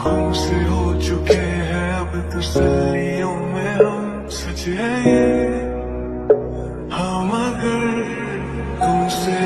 हमसे हो चुके हैं अब तो तसलियों में हम सच है ये। हाँ, हम अगर तुमसे